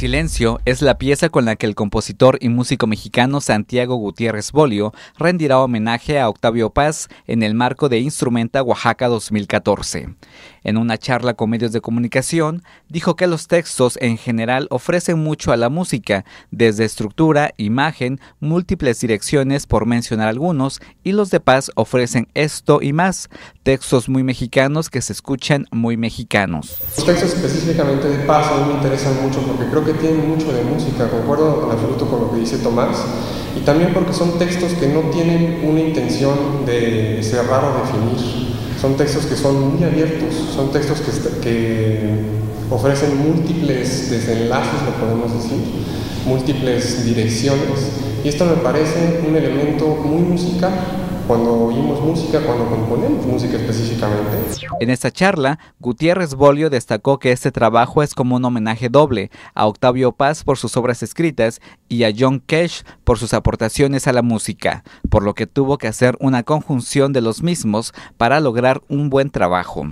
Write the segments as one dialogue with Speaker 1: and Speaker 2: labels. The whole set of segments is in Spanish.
Speaker 1: Silencio es la pieza con la que el compositor y músico mexicano Santiago Gutiérrez Bolio rendirá homenaje a Octavio Paz en el marco de Instrumenta Oaxaca 2014. En una charla con medios de comunicación, dijo que los textos en general ofrecen mucho a la música, desde estructura, imagen, múltiples direcciones por mencionar algunos, y los de Paz ofrecen esto y más, textos muy mexicanos que se escuchan muy mexicanos.
Speaker 2: Los textos específicamente de Paz a mí me interesan mucho porque creo que tienen mucho de música, concuerdo en absoluto con lo que dice Tomás, y también porque son textos que no tienen una intención de cerrar o definir, son textos que son muy abiertos, son textos que, que ofrecen múltiples desenlaces, lo podemos decir, múltiples direcciones, y esto me parece un elemento muy musical cuando oímos música, cuando componemos música específicamente.
Speaker 1: En esta charla, Gutiérrez Bolio destacó que este trabajo es como un homenaje doble a Octavio Paz por sus obras escritas y a John Cash por sus aportaciones a la música, por lo que tuvo que hacer una conjunción de los mismos para lograr un buen trabajo.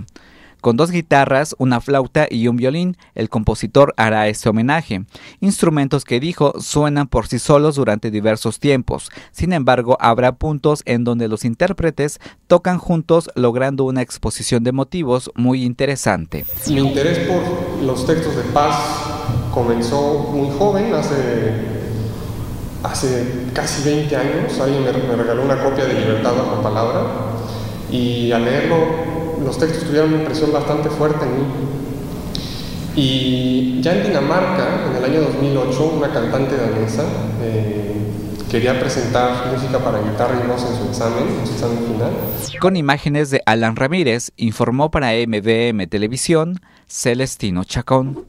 Speaker 1: Con dos guitarras, una flauta y un violín, el compositor hará este homenaje. Instrumentos que dijo suenan por sí solos durante diversos tiempos. Sin embargo, habrá puntos en donde los intérpretes tocan juntos logrando una exposición de motivos muy interesante.
Speaker 2: Mi interés por los textos de paz comenzó muy joven, hace, hace casi 20 años. Alguien me, regaló una copia de Libertad bajo palabra y al leerlo los textos tuvieron una impresión bastante fuerte en mí. Y ya en Dinamarca, en el año 2008, una cantante danesa eh, quería presentar música para guitarra y voz en su examen, en su examen final.
Speaker 1: Con imágenes de Alan Ramírez, informó para MVM Televisión Celestino Chacón.